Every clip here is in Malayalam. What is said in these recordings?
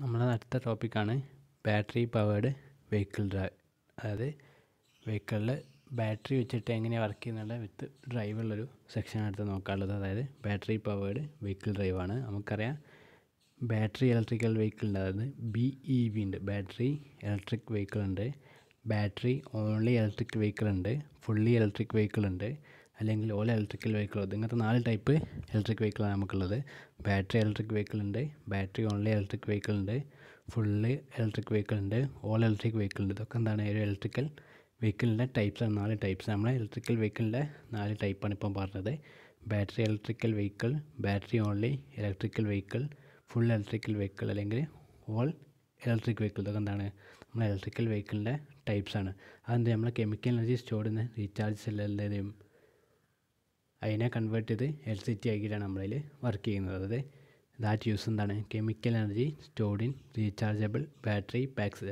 നമ്മളെ അടുത്ത ടോപ്പിക്കാണ് ബാറ്ററി പവേർഡ് വെഹിക്കിൾ ഡ്രൈവ് അതായത് വെഹിക്കിളിൽ ബാറ്ററി വെച്ചിട്ട് എങ്ങനെയാണ് വർക്ക് ചെയ്യുന്നുള്ള വിത്ത് ഡ്രൈവുള്ളൊരു സെക്ഷൻ അടുത്ത് നോക്കാനുള്ളത്. അതായത് ബാറ്ററി പവേർഡ് വെഹിക്കിൾ ഡ്രൈവാണ് നമുക്കറിയാം ബാറ്ററി ഇലക്ട്രിക്കൽ വെഹിക്കിൾ ഉണ്ട്. അതായത് ബി ഇ വി ഉണ്ട്. ബാറ്ററി ഇലക്ട്രിക് വെഹിക്കിൾ ഉണ്ട്. ബാറ്ററി ഓൺലി ഇലക്ട്രിക് വെഹിക്കിൾ ഉണ്ട്. ഫുള്ളി ഇലക്ട്രിക് വെഹിക്കിൾ ഉണ്ട്. അല്ലെങ്കിൽ ഓൾ ഇലക്ട്രിക്കൽ വെഹിക്കിൾ ഇങ്ങനത്തെ നാല് ടൈപ്പ് ഇലക്ട്രിക് വെഹിക്കിളാണ് നമുക്കുള്ളത്. ബാറ്ററി ഇലക്ട്രിക് വെഹിക്കിൾ ഉണ്ട് ബാറ്ററി ഓൺലി ഇലക്ട്രിക് വെഹിക്കിൾ ഉണ്ട് ഫുള്ള് ഇലക്ട്രിക് വെഹിക്കിൾ ഉണ്ട് ഓൾ ഇലക്ട്രിക് വെഹിക്കിൾ ഉണ്ട്. ഇതൊക്കെ എന്താണ്? ഒരു ഇലക്ട്രിക്കൽ വെഹിക്കിളിന്റെ ടൈപ്സാണ് നാല് ടൈപ്സ് നമ്മൾ ഇലക്ട്രിക്കൽ വെഹിക്കിളിന്റെ നാല് ടൈപ്പാണ് ഇപ്പം പറഞ്ഞത്. Battery electrical vehicle battery only electrical vehicle full electrical vehicle അല്ലെങ്കിൽ ഓൾ ഇലക്ട്രിക് വെഹിക്കിൾ ഇതൊക്കെ എന്താണ്? നമ്മൾ ഇലക്ട്രിക്കൽ വെഹിക്കിളിന്റെ ടൈപ്സാണ് അതെന്ത്? നമ്മൾ കെമിക്കൽ എനർജി സ്റ്റോർ ചെയ്യുന്ന റീചാർജ് സെല്ലുകളുടെയും അതിനെ കൺവേർട്ട് ചെയ്ത് എലക്ട്രിസിറ്റി ആക്കിയിട്ടാണ് നമ്മളതിൽ വർക്ക് ചെയ്യുന്നത്. അതായത് ദാറ്റ് യൂസ് എന്താണ്? Chemical energy stored in rechargeable battery packs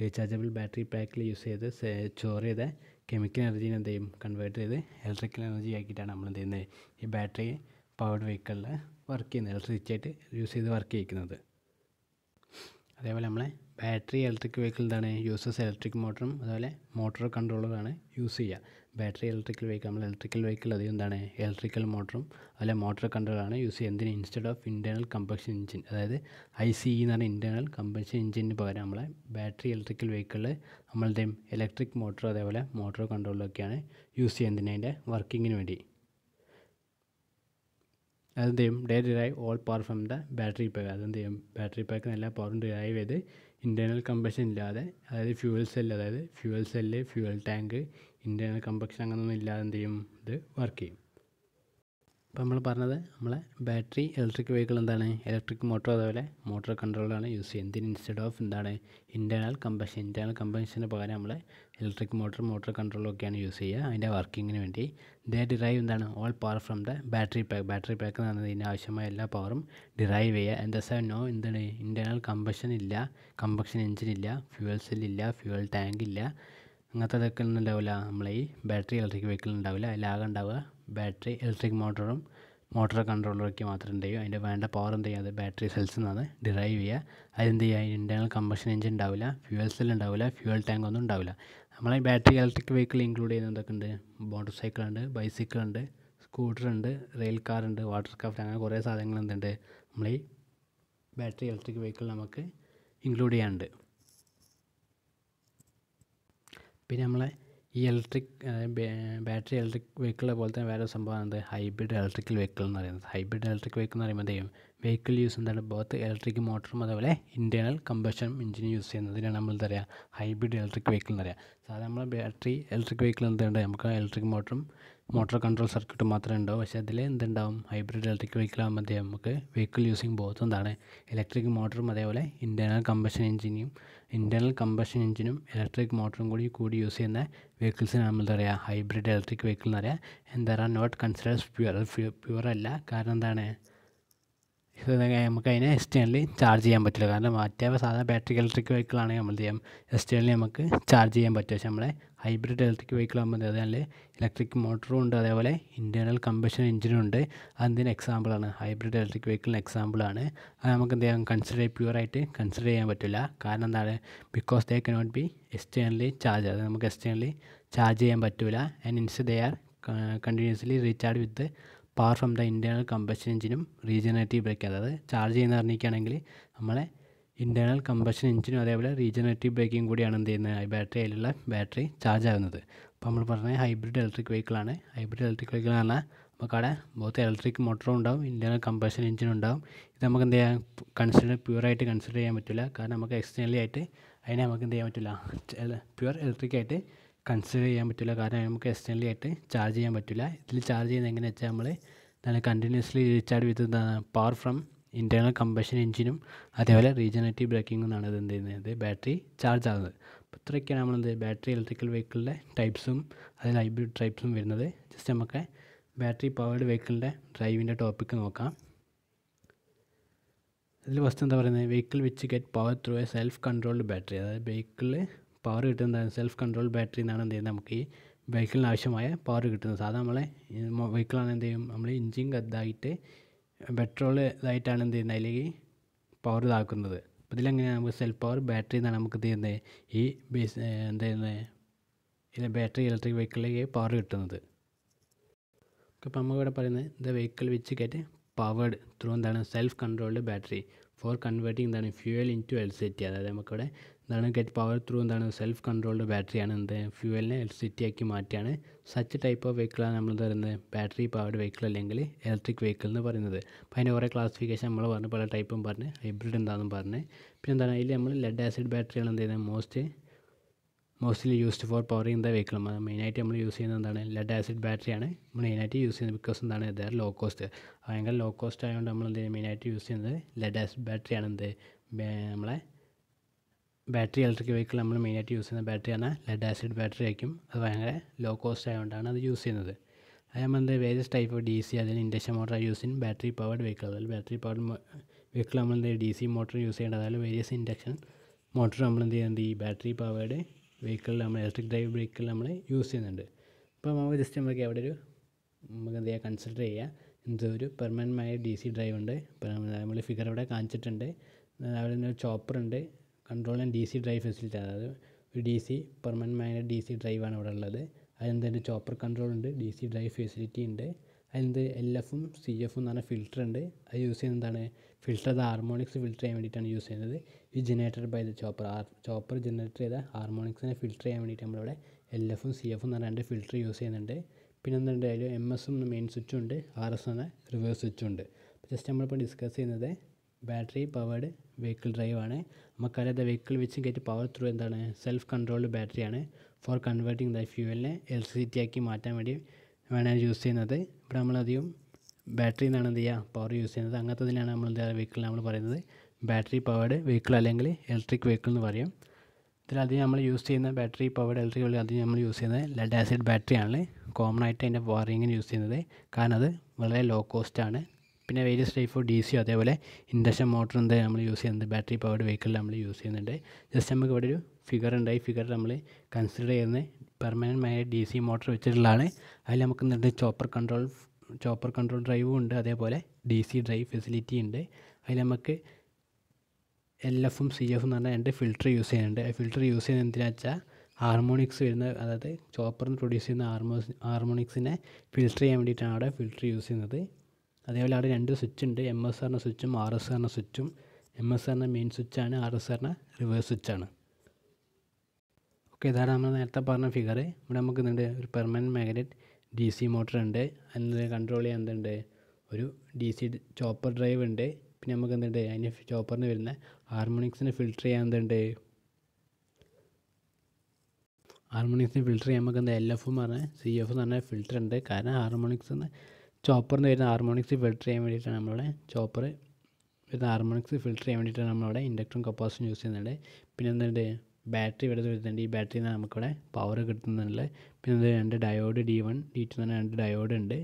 rechargeable battery പാക്കിൽ use ചെയ്ത് സ്റ്റോർ ചെയ്ത കെമിക്കൽ എനർജീനെ എന്ത് ചെയ്യും? കൺവേർട്ട് ചെയ്ത് ഇലക്ട്രിക്കൽ എനർജി ആക്കിയിട്ടാണ് നമ്മൾ എന്ത് ചെയ്യുന്നത്? ഈ ബാറ്ററി പവർഡ് വെഹിക്കിളിൽ വർക്ക് ചെയ്യുന്നത്. ഇലക്ട്രിസിറ്റി ആയിട്ട് യൂസ് ചെയ്ത് വർക്ക് ചെയ്യിക്കുന്നത്. അതേപോലെ നമ്മളെ ബാറ്ററി ഇലക്ട്രിക് വെഹിക്കിൾ എന്താണ് യൂസസ് ഇലക്ട്രിക് മോട്ടറും അതുപോലെ മോട്ടോർ കൺട്രോളറാണ് യൂസ് ചെയ്യുക. ബാറ്ററി ഇലക്ട്രിക്കൽ വെഹിക്കിൾ നമ്മൾ ഇലക്ട്രിക്കൽ വെഹിക്കിൾ അധികം എന്താണ്? ഇലക്ട്രിക്കൽ മോട്ടറും അതുപോലെ മോട്ടോർ കൺട്രോളറാണ് യൂസ് ചെയ്യുക. എന്തിന്? Instead of internal combustion engine അതായത് ഐ സി ഇ എന്ന് പറഞ്ഞ ഇന്റേർണൽ കമ്പഷൻ എഞ്ചിന് പകരം നമ്മളെ ബാറ്ററി ഇലക്ട്രിക്കൽ വെഹിക്കിളിൽ നമ്മളുടെ ഇലക്ട്രിക് മോട്ടോർ അതേപോലെ മോട്ടോർ കൺട്രോളറൊക്കെയാണ് യൂസ് ചെയ്യുന്നത് അതിന്റെ വർക്കിങ്ങിന് വേണ്ടി. അതെന്ത് ചെയ്യും? They derive all power from the battery pack അതെന്ത് ചെയ്യും? ബാറ്ററി പാക്ക് എല്ലാ പവറും ഡിറൈവ് ചെയ്ത് ഇന്റേർണൽ കമ്പഷൻ ഇല്ലാതെ അതായത് ഫ്യൂവൽ സെല്ല് അതായത് fuel cell fuel tank internal combustion അങ്ങനെയൊന്നും ഇല്ലാതെ എന്ത് ചെയ്യും? ഇത് വർക്ക് ചെയ്യും. അപ്പോൾ നമ്മൾ പറഞ്ഞത് നമ്മളെ ബാറ്ററി ഇലക്ട്രിക് വെഹിക്കിൾ എന്താണ്? ഇലക്ട്രിക് മോട്ടോർ അതുപോലെ മോട്ടോർ കൺട്രോളാണ് യൂസ് ചെയ്യുന്നത്. ഇൻസ്റ്റെഡ് ഓഫ് എന്താണ്? ഇന്റേർണൽ കമ്പഷൻ ഇന്റേർണൽ കമ്പഷന് പകരം നമ്മൾ ഇലക്ട്രിക് മോട്ടോർ മോട്ടോർ കൺട്രോളൊക്കെയാണ് യൂസ് ചെയ്യുക. അതിന്റെ വർക്കിങ്ങിന് വേണ്ടി. ദേ ഡിറൈവ് എന്താണ്? All power from the battery pack battery pack എന്ന് പറഞ്ഞാൽ ഇതിന്റെ ആവശ്യമായ എല്ലാ പവറും ഡിറൈവ് ചെയ്യുക. എന്താ സാർ നോ എന്താണ്? ഇന്റേർണൽ കമ്പഷൻ ഇല്ല. കമ്പഷൻ എഞ്ചിൻ ഇല്ല. ഫ്യൂവൽ സെല്ലില്ല ഫ്യൂവൽ ടാങ്ക് ഇല്ല. അങ്ങനത്തെ ഇതൊക്കെ ഉണ്ടാവില്ല. നമ്മളെ ഈ ബാറ്ററി ഇലക്ട്രിക് വെഹിക്കിൾ ഉണ്ടാവില്ല. അതിലാകെ ഉണ്ടാവുക ബാറ്ററി ഇലക്ട്രിക് മോട്ടറും മോട്ടോർ കൺട്രോളറൊക്കെ മാത്രം എന്ത് ചെയ്യും? അതിന്റെ വേണ്ട പവർ എന്ത് ചെയ്യുക അത് ബാറ്ററി സെൽസിൽ നിന്നാണ് ഡിറൈവ് ചെയ്യുക. അതെന്ത് ചെയ്യുക? ഇന്റേർണൽ കമ്പഷൻ എഞ്ചിൻ ഉണ്ടാവില്ല. ഫ്യൂവൽ സെൽ ഉണ്ടാവില്ല. ഫ്യൂവൽ ടാങ്ക് ഒന്നും ഉണ്ടാവില്ല. നമ്മളെ ബാറ്ററി ഇലക്ട്രിക് വെഹിക്കിൾ ഇൻക്ലൂഡ് ചെയ്യുന്ന എന്തൊക്കെ ഉണ്ട് മോട്ടോർ സൈക്കിൾ ഉണ്ട് ബൈസിക്കിൾ ഉണ്ട് സ്കൂട്ടർ ഉണ്ട് റെയിൽ കാർ ഉണ്ട് വാട്ടർ ക്രാഫ്റ്റ് അങ്ങനെ കുറേ സാധനങ്ങൾ എന്തുണ്ട്? നമ്മൾ ഈ ബാറ്ററി ഇലക്ട്രിക് വെഹിക്കിൾ നമുക്ക് ഇൻക്ലൂഡ് ചെയ്യാനുണ്ട്. പിന്നെ നമ്മളെ ഈ ഇലക്ട്രിക് ബാറ്ററി ഇലക്ട്രിക് വെഹിക്കിളെ പോലെ തന്നെ വേറെ സംഭവമാണ് എന്ത് ഹൈബ്രിഡ് ഇലക്ട്രിക്കൽ വെഹിക്കിൾ എന്ന് പറയുന്നത്. ഹൈബ്രിഡ് ഇലക്ട്രിക് വെഹിക്കിൾ എന്ന് പറയുമ്പോൾ എന്തെയും വെഹിക്കിൾ യൂസ് എന്താണ്? ബോത്ത് ഇലക്ട്രിക് മോട്ടറും അതുപോലെ ഇന്റേർണൽ കമ്പഷൻ എഞ്ചിൻ യൂസ് ചെയ്യുന്നതിനാണ് നമ്മൾ എന്താ പറയുക ഹൈബ്രിഡ് ഇലക്ട്രിക് വെഹിക്കിൾ എന്ന് പറയുക സാധാരണ നമ്മൾ ബാറ്ററി ഇലക്ട്രിക് വെഹിക്കിൾ എന്തുണ്ട്? നമുക്ക് ഇലക്ട്രിക് മോട്ടറും മോട്ടോർ കൺട്രോൾ സർക്യൂട്ട് മാത്രമേ ഉണ്ടാവും. പക്ഷേ അതിൽ എന്തുണ്ടാവും? ഹൈബ്രിഡ് ഇലക്ട്രിക് വെഹിക്കിൾ ആകുമ്പോൾ നമുക്ക് വെഹിക്കിൾ യൂസിങ് ബോത്ത് എന്താണ്? ഇലക്ട്രിക് മോട്ടറും അതേപോലെ ഇന്റേർണൽ കമ്പഷൻ എഞ്ചിനും ഇന്റേർണൽ കമ്പഷൻ എഞ്ചിനും ഇലക്ട്രിക് മോട്ടറും കൂടി കൂടി യൂസ് ചെയ്യുന്ന വെഹിക്കിൾസിന് നമ്മൾ എന്താ പറയുക ഹൈബ്രിഡ് ഇലക്ട്രിക് വെഹിക്കിൾ എന്ന് പറയുക എന്താ പറയുക നോട്ട് കൺസിഡേഴ്സ് പ്യുവർ പ്യുവർ അല്ല. കാരണം എന്താണ്? നമുക്ക് അതിനെ എക്സ്റ്റേണലി ചാർജ് ചെയ്യാൻ പറ്റില്ല. കാരണം മറ്റേ സാധാരണ ബാറ്ററി ഇലക്ട്രിക് വെഹിക്കിൾ ആണെങ്കിൽ നമ്മൾ ചെയ്യാം? എക്സ്റ്റേണലി നമുക്ക് ചാർജ് ചെയ്യാൻ പറ്റും. പക്ഷേ നമ്മളെ ഹൈബ്രിഡ് ഇലക്ട്രിക് വെഹിക്കിൾ ആകുമ്പോൾ അതിൽ ഇലക്ട്രിക് മോട്ടറും ഉണ്ട് അതേപോലെ ഇന്റേർണൽ കമ്പഷൻ എഞ്ചിനും ഉണ്ട്. അതിന്റെ എക്സാമ്പിളാണ് ഹൈബ്രിഡ് ഇലക്ട്രിക് വെഹിക്കിളിന് എക്സാമ്പിളാണ് അത് നമുക്ക് എന്ത് ചെയ്യാം? കൺസിഡർ പ്യുവറായിട്ട് കൺസിഡർ ചെയ്യാൻ പറ്റില്ല. കാരണം എന്താണ്? Because they cannot be externally charge അത് നമുക്ക് എക്സ്റ്റേണലി ചാർജ് ചെയ്യാൻ പറ്റില്ല and ins they are continuously recharge with power from the internal combustion എഞ്ചിനും regenerative brake അതായത് ചാർജ് ചെയ്യുന്ന പറഞ്ഞിരിക്കുകയാണെങ്കിൽ നമ്മളെ ഇന്റേർണൽ കമ്പഷൻ എഞ്ചിനും അതേപോലെ റീജനറേറ്റീവ് ബ്രേക്കിംഗ് കൂടിയാണ് എന്ത് ചെയ്യുന്നത്? ബാറ്ററി അതിലുള്ള ബാറ്ററി ചാർജ് ആകുന്നത് അപ്പോൾ നമ്മൾ പറഞ്ഞ ഹൈബ്രിഡ് ഇലക്ട്രിക് വെഹിക്കിളാണ് ഹൈബ്രിഡ് ഇലക്ട്രിക് വെഹിക്കിൾ എന്ന് പറഞ്ഞാൽ നമുക്കവിടെ ബോത്ത് ഇലക്ട്രിക് മോട്ടറും ഉണ്ടാവും ഇന്റേർണൽ കമ്പഷൻ എഞ്ചിനും ഉണ്ടാവും. ഇത് നമുക്ക് എന്ത് ചെയ്യാം? കൺസിഡർ പ്യുവറായിട്ട് കൺസിഡർ ചെയ്യാൻ പറ്റില്ല. കാരണം നമുക്ക് എക്സ്റ്റേണലി ആയിട്ട് അതിനെ നമുക്ക് എന്ത് ചെയ്യാൻ പറ്റില്ല? പ്യുവർ ഇലക്ട്രിക് ആയിട്ട് കൺസിഡർ ചെയ്യാൻ പറ്റില്ല. കാരണം നമുക്ക് എക്സ്റ്റേണലി ആയിട്ട് ചാർജ് ചെയ്യാൻ പറ്റില്ല. ഇതിൽ ചാർജ് ചെയ്യുന്നത് എങ്ങനെയാണെന്ന് വെച്ചാൽ നമ്മൾ നല്ല continuously recharge with power from internal combustion എഞ്ചിനും അതേപോലെ റീജനറേറ്റീവ് ബ്രേക്കിംഗ് എന്നാണ് ഇത് എന്ത് ചെയ്യുന്നത്. ബാറ്ററി ചാർജ് ആകുന്നത് അപ്പോൾ ഇത്രയൊക്കെയാണ് നമ്മൾ എന്ത് ബാറ്ററി ഇലക്ട്രിക്കൽ വെഹിക്കിളിന്റെ ടൈപ്സും അതിൽ ഹൈബ്രിഡ് ടൈപ്സും വരുന്നത്. ജസ്റ്റ് നമുക്ക് ബാറ്ററി പവേർഡ് വെഹിക്കിളിന്റെ ഡ്രൈവിന്റെ ടോപ്പിക്ക് നോക്കാം. ഇതിൽ ഫസ്റ്റ് എന്താ പറയുന്നത്? Vehicle which get power through a self controlled battery അതായത് വെഹിക്കിളിൽ പവർ കിട്ടുന്നത് സെൽഫ് കൺട്രോൾ ബാറ്ററി എന്നാണ് എന്ത് ചെയ്യുന്നത് നമുക്ക് ഈ വെഹിക്കിളിന് ആവശ്യമായ പവർ കിട്ടുന്നത്. സാധാ നമ്മളെ വെഹിക്കിളാണ് എന്ത് ചെയ്യും? നമ്മൾ എഞ്ചിൻ ഇതായിട്ട് പെട്രോൾ ഇതായിട്ടാണ് എന്ത് ചെയ്യുന്നത്? അതിലേക്ക് പവർ ഇതാക്കുന്നത്. അപ്പോൾ ഇതിലെങ്ങനെയാണ് നമുക്ക് സെൽഫ് പവർ ബാറ്ററി എന്നാണ് നമുക്ക് ചെയ്യുന്നത്? ഈ ബേസ് എന്ത് ചെയ്യുന്നത്? ഇതിലെ ബാറ്ററി ഇലക്ട്രിക് വെഹിക്കിളിലേക്ക് പവർ കിട്ടുന്നത്. അപ്പോൾ നമ്മൾ ഇവിടെ പറയുന്നത് the vehicle which get powered through എന്താണ്? Self controlled battery for converting എന്താണ് ഫ്യൂവൽ ഇൻ ടു എലക്ട്രിസിറ്റി അതായത് നമുക്കിവിടെ എന്താണ് ഗെറ്റ് പവർ ത്രൂ എന്താണ് സെൽഫ് കൺട്രോൾഡ് ബാറ്ററിയാണ് എന്ത് ഫ്യൂവലിനെ എൽ സി ടി ആക്കി മാറ്റിയാണ് സച്ച് ടൈപ്പ് ഓഫ് വെഹിക്കിളാണ് നമ്മൾ പറയുന്നത് ബാറ്ററി പവർഡ് വെഹിക്കിൾ അല്ലെങ്കിൽ ഇലക്ട്രിക് വെഹിക്കിൾ എന്ന് പറയുന്നത്. അപ്പോൾ അതിന്റെ കുറേ ക്ലാസിഫിക്കേഷൻ നമ്മൾ പറഞ്ഞ് പല ടൈപ്പും പറഞ്ഞ് ഹൈബ്രിഡ് എന്താണെന്നും പറഞ്ഞ്. പിന്നെ എന്താണ് അതിൽ നമ്മൾ ലെഡ് ആസിഡ് ബാറ്ററിയാണ് എന്ത് ചെയ്യുന്നത്? Most mostly used for powering the vehicle മെയിനായിട്ട് നമ്മൾ യൂസ് ചെയ്യുന്നത് എന്താണ്? ലെഡ് ആസിഡ് ബാറ്ററിയാണ് നമ്മൾ മെയിനായിട്ട് യൂസ് ചെയ്യുന്നത് ബിക്കോസ് എന്താണ്? ഇത് ലോ കോസ്റ്റ് ഭയങ്കര ലോ കോസ്റ്റ് ആയതുകൊണ്ട് നമ്മൾ എന്ത് മെയിനായിട്ട് യൂസ് ചെയ്യുന്നത് ലെഡ് ആസിഡ് ബാറ്ററിയാണ് എന്ത്? നമ്മളെ ബാറ്ററി ഇലക്ട്രിക് വെഹിക്കിൾ നമ്മൾ മെയിനായിട്ട് യൂസ് ചെയ്യുന്ന ബാറ്ററിയാണ് ലെഡ് ആസിഡ് ബാറ്ററി ആയിരിക്കും. അത് ഭയങ്കര ലോ കോസ്റ്റ് ആയതുകൊണ്ടാണ് അത് യൂസ് ചെയ്യുന്നത്. അത് നമ്മൾ various type of D C അതിന് induction motor use in battery powered vehicle അതായത് ബാറ്ററി പവർഡ് വെഹിക്കിൾ നമ്മൾ എന്ത് ഡി സി മോട്ടർ യൂസ് ചെയ്യേണ്ടത്. അതായത് വേരിയസ് ഇൻഡക്ഷൻ മോട്ടർ നമ്മൾ എന്ത് ചെയ്യുന്നത്? ഈ ബാറ്ററി പവേർഡ് വെഹിക്കിളിൽ നമ്മൾ ഇലക്ട്രിക് ഡ്രൈവ് വെഹിക്കിൾ നമ്മൾ യൂസ് ചെയ്യുന്നുണ്ട്. അപ്പോൾ നമുക്ക് ജസ്റ്റ് നമുക്ക് അവിടെ ഒരു നമുക്ക് എന്ത് ചെയ്യുക കൺസിഡർ ചെയ്യുക എന്തോ ഒരു പെർമനന്റായ ഡി സി ഡ്രൈവ് ഉണ്ട്. നമ്മൾ ഫിഗർ ഇവിടെ കാണിച്ചിട്ടുണ്ട്. അവിടെ നിന്ന് ചോപ്പർ ഉണ്ട്. Control and D C drive facility അതായത് ഒരു D C permanent D C ഡ്രൈവാണ് ഇവിടെ ഉള്ളത്. അതിനെന്തായാലും ചോപ്പർ കൺട്രോൾ ഉണ്ട്. ഡി സി ഡ്രൈവ് ഫെസിലിറ്റി ഉണ്ട്. അതിനെന്ത് എൽ എഫും സി എഫും എന്ന് പറഞ്ഞ ഫിൽറ്റർ ഉണ്ട്. അത് യൂസ് ചെയ്യുന്നത് എന്താണ്? ഫിൽറ്റർ അത് ഹാർമോണിക്സ് ഫിൽറ്റർ ചെയ്യാൻ വേണ്ടിയിട്ടാണ് യൂസ് ചെയ്യുന്നത്. ഈ generated by the chopper chopper generate ചെയ്ത ഹാർമോണിക്സിനെ ഫിൽറ്റർ ചെയ്യാൻ വേണ്ടിയിട്ട് നമ്മളിവിടെ എൽ എഫും സി എഫും എന്ന് പറഞ്ഞ രണ്ട് ഫിൽറ്റർ യൂസ് ചെയ്യുന്നുണ്ട്. പിന്നെ എന്തുണ്ട് എം എസും മെയിൻ സ്വിച്ചും ഉണ്ട്. ആർ എസ് എന്ന റിവേഴ്സ് സ്വിച്ചും ഉണ്ട്. ജസ്റ്റ് നമ്മളിപ്പോൾ ഡിസ്കസ് ചെയ്യുന്നത് ബാറ്ററി പവേർഡ് വെഹിക്കിൾ ഡ്രൈവ് ആണ്. നമുക്കറിയാം the vehicle which get power through എന്താണ് സെൽഫ് കൺട്രോൾഡ് ബാറ്ററിയാണ് ഫോർ കൺവേർട്ടിങ് ദ ഫ്യൂവലിനെ ഇലക്ട്രിസിറ്റി ആക്കി മാറ്റാൻ വേണ്ടി വേണം യൂസ് ചെയ്യുന്നത്. ഇവിടെ നമ്മളധികം ബാറ്ററി എന്നാണ് എന്ത് ചെയ്യുക പവർ യൂസ് ചെയ്യുന്നത്. അങ്ങനത്തതിനാണ് നമ്മൾ എന്താ വെഹിക്കിൾ നമ്മൾ പറയുന്നത് ബാറ്ററി പവേർഡ് വെഹിക്കിൾ അല്ലെങ്കിൽ ഇലക്ട്രിക് വെഹിക്കിൾ എന്ന് പറയും. ഇതിലധികം നമ്മൾ യൂസ് ചെയ്യുന്ന ബാറ്ററി പവേർഡ് ഇലക്ട്രിക് വെഹിക്കിൾ അധികം നമ്മൾ യൂസ് ചെയ്യുന്നത് ലെഡ് ആസിഡ് ബാറ്ററിയാണ് കോമൺ ആയിട്ട് അതിന്റെ പവറിങ്ങിന് യൂസ് ചെയ്യുന്നത്. കാരണം അത് വളരെ ലോ കോസ്റ്റാണ് ആണ്. പിന്നെ various type of D C അതേപോലെ ഇൻഡക്ഷൻ മോട്ടർ എന്ത് നമ്മൾ യൂസ് ചെയ്യുന്നത് ബാറ്ററി പവേർഡ് വെഹിക്കിൾ നമ്മൾ യൂസ് ചെയ്യുന്നുണ്ട്. ജസ്റ്റ് നമുക്ക് ഇവിടെ ഒരു ഫിഗർ ഉണ്ട് ഈ ഫിഗർ നമ്മൾ കൺസിഡർ ചെയ്യുന്നത് പെർമനന്റ് ഡി സി മോട്ടർ വെച്ചിട്ടുള്ളതാണ്. അതിൽ നമുക്ക് എന്തുണ്ട്? ചോപ്പർ കൺട്രോൾ ചോപ്പർ കൺട്രോൾ ഡ്രൈവും ഉണ്ട്. അതേപോലെ ഡി സി ഡ്രൈവ് ഫെസിലിറ്റി ഉണ്ട്. അതിൽ നമുക്ക് എൽ എഫും സി എഫും എന്ന് പറഞ്ഞാൽ രണ്ട് ഫിൽറ്റർ യൂസ് ചെയ്യുന്നുണ്ട്. ഫിൽറ്റർ യൂസ് ചെയ്യുന്നത് എന്തിനാ വെച്ചാൽ ഹാർമോണിക്സ് വരുന്ന അതായത് ചോപ്പറിന് പ്രൊഡ്യൂസ് ചെയ്യുന്ന ഹാർമോ ഹാർമോണിക്സിനെ ഫിൽറ്റർ ചെയ്യാൻ വേണ്ടിയിട്ടാണ് അവിടെ ഫിൽറ്റർ യൂസ് ചെയ്യുന്നത്. അതേപോലെ അവിടെ രണ്ട് സ്വിച്ച് ഉണ്ട്. എം എസ് പറഞ്ഞ സ്വിച്ചും ആർ എസ് പറഞ്ഞ സ്വിച്ചും എം എസ് പറഞ്ഞ മെയിൻ സ്വിച്ചാണ് ആർ എസ് പറഞ്ഞ റിവേഴ്സ് സ്വിച്ചാണ് ഓക്കെ ഇതാണ് നമ്മൾ നേരത്തെ പറഞ്ഞ ഫിഗർ ഇവിടെ നമുക്ക് എന്തുണ്ട്? ഒരു permanent magnet D C motor ഉണ്ട്. അതിന് കൺട്രോൾ ചെയ്യാൻ എന്തുണ്ട്? ഒരു ഡി സി ചോപ്പർ ഡ്രൈവ് ഉണ്ട്. പിന്നെ നമുക്ക് എന്തുണ്ട്? അതിന് ചോപ്പറിന് വരുന്ന ഹാർമോണിക്സിനെ ഫിൽറ്റർ ചെയ്യാൻ എന്തുണ്ട്? ഹാർമോണിക്സിന് ഫിൽറ്റർ ചെയ്യാൻ നമുക്ക് എന്താ എൽ എഫ് എന്ന് പറഞ്ഞാൽ സി എഫ് എന്ന് പറഞ്ഞാൽ ഫിൽറ്റർ ഉണ്ട്. കാരണം ഹാർമോണിക്സ് ചോപ്പറിന് വരുന്ന ഹാർമോണിക്സ് ഫിൽറ്റർ ചെയ്യാൻ വേണ്ടിയിട്ടാണ് നമ്മളിവിടെ ചോപ്പർ വരുന്ന ഹാർമോണിക്സ് ഫിൽറ്റർ ചെയ്യാൻ വേണ്ടിയിട്ടാണ് നമ്മളവിടെ ഇൻഡക്ടറും കപ്പാസിറ്റും യൂസ് ചെയ്യുന്നുണ്ട് പിന്നെ എന്തുണ്ട്? ബാറ്ററി ഇവിടെ വരുന്നുണ്ട്. ഈ ബാറ്ററിയിൽ നിന്ന് നമുക്കിവിടെ പവർ കിട്ടുന്നുണ്ട്. പിന്നെ രണ്ട് diode D one D two എന്ന് രണ്ട് ഡയോഡ് ഉണ്ട്.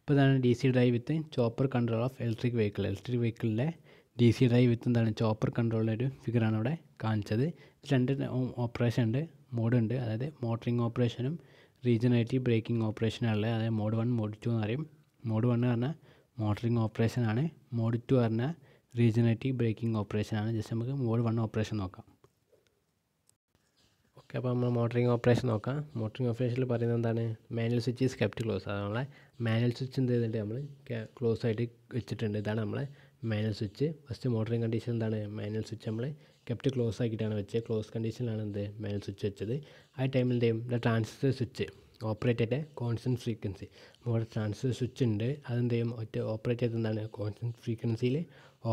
ഇപ്പോൾ ഇതാണ് D C drive with chopper control of electric vehicle electric വെഹിക്കിളിന്റെ D C drive with എന്താണ്? ചോപ്പർ കൺട്രോളിന്റെ ഒരു ഫിഗറാണ് ഇവിടെ കാണിച്ചത്. രണ്ട് ഓപ്പറേഷൻ ഉണ്ട്. മോഡ് ഉണ്ട്. അതായത് മോട്ടറിങ് ഓപ്പറേഷനും റീജനറേറ്റീവ് ബ്രേക്കിംഗ് ഓപ്പറേഷനാണ് അതായത് മോഡ് വൺ മോഡ് ടു എന്ന് പറയും. മോഡ് വൺ പറഞ്ഞാൽ മോട്ടറിങ് ഓപ്പറേഷനാണ് മോഡ് ടു പറഞ്ഞാൽ റീജനറേറ്റീവ് ബ്രേക്കിംഗ് ഓപ്പറേഷനാണ് ജസ്റ്റ് നമുക്ക് മോഡ് വൺ ഓപ്പറേഷൻ നോക്കാം. ഓക്കെ അപ്പോൾ നമ്മൾ മോട്ടറിങ് ഓപ്പറേഷൻ നോക്കാം. മോട്ടറിങ് ഓപ്പറേഷനിൽ പറയുന്നത് എന്താണ്? Manual switch is kept close. അത് നമ്മളെ മാനുവൽ സ്വിച്ച് എന്ത് ചെയ്തിട്ടുണ്ട്? നമ്മൾ ക്ലോസ് ആയിട്ട് വെച്ചിട്ടുണ്ട്. ഇതാണ് നമ്മളെ manual switch. First motoring condition എന്താണ്? മാനുവൽ സ്വിച്ച് നമ്മൾ കെപ്റ്റ് ക്ലോസ് ആക്കിയിട്ടാണ് വെച്ചത്. ക്ലോസ് കണ്ടീഷനിലാണ് എന്ത്? മാനുവൽ സ്വിച്ച് വെച്ചത്. ആ ടൈമിൽ എന്ത് ചെയ്യും? ട്രാൻസിസ്റ്റർ സ്വിച്ച് ഓപ്പറേറ്റ് ചെയ്ത കോൺസ്റ്റന്റ് ഫ്രീക്വൻസി. നമ്മുടെ ട്രാൻസിസ്റ്റർ സ്വിച്ച് ഉണ്ട്. അതെന്ത് ചെയ്യും? ഒറ്റ ഓപ്പറേറ്റ് ചെയ്ത് എന്താണ്? കോൺസ്റ്റന്റ് ഫ്രീക്വൻസിയിൽ